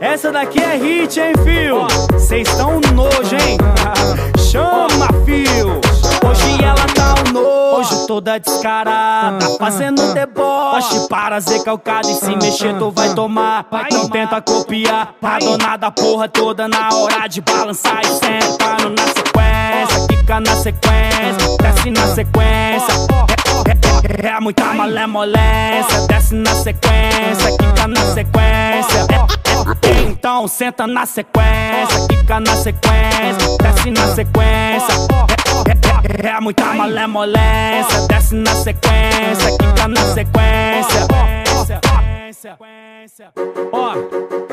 Essa daqui é hit, hein, fio? Cês tão nojo, hein? Chama, fio! Hoje ela tá um nojo, toda descarada, fazendo deboche para ser calcada e se mexer tu vai tomar. Não tenta copiar, a dona da porra toda na hora de balançar e sentando na sequência, fica na sequência, desce na sequência. É, é, é, é muita malemolência, desce na sequência. É, é, então senta na sequência, fica na sequência, desce na sequência. É, é, é, muita malemolência, desce na sequência, fica na sequência. Ó.